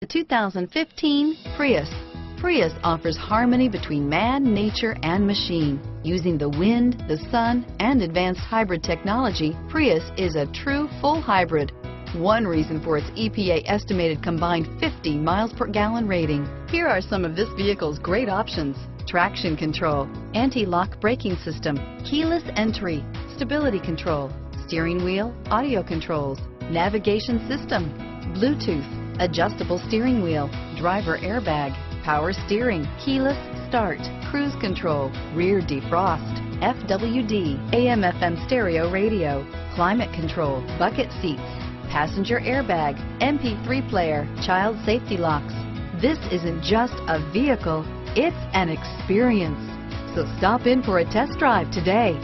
The 2015 Prius. Prius offers harmony between man, nature, and machine. Using the wind, the sun, and advanced hybrid technology, Prius is a true full hybrid. One reason for its EPA estimated combined 50 miles per gallon rating. Here are some of this vehicle's great options. Traction control, anti-lock braking system, keyless entry, stability control, steering wheel, audio controls, navigation system, Bluetooth, adjustable steering wheel, driver airbag, power steering, keyless start, cruise control, rear defrost, FWD, AM FM stereo radio, climate control, bucket seats, passenger airbag, MP3 player, child safety locks. This isn't just a vehicle, it's an experience. So stop in for a test drive today.